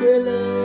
给了。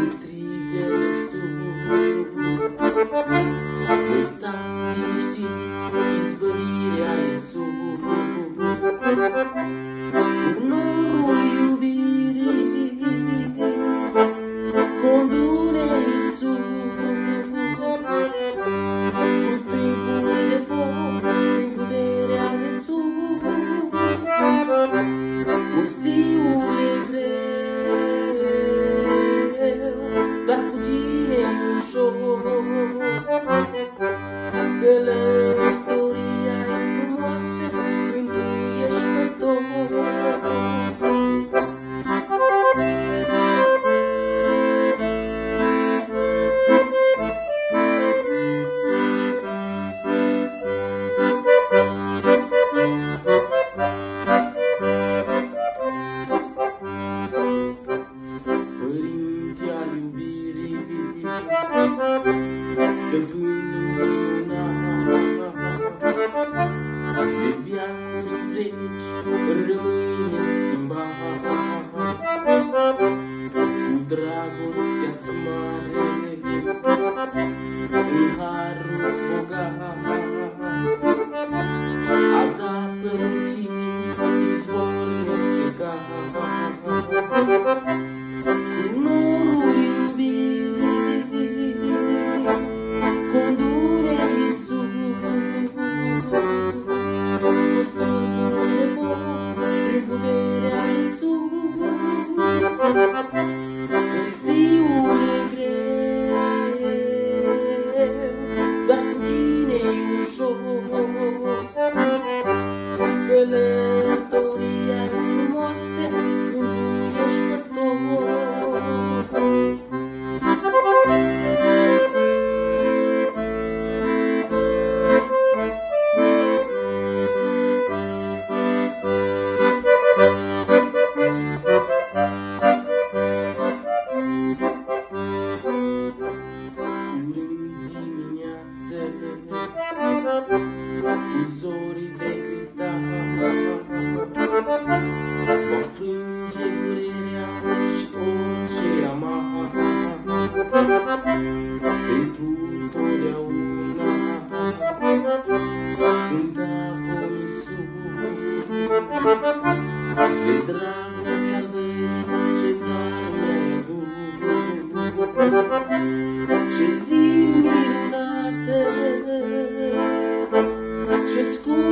mestre. rămâne schimbat. Cu dragostea-ți mare, în harul bogat, a dat pe zorii de cristal. Mă frânge durerea și orice amar. Pentru totdeauna Când apă-mi De dragostea doar. ce tare Just school.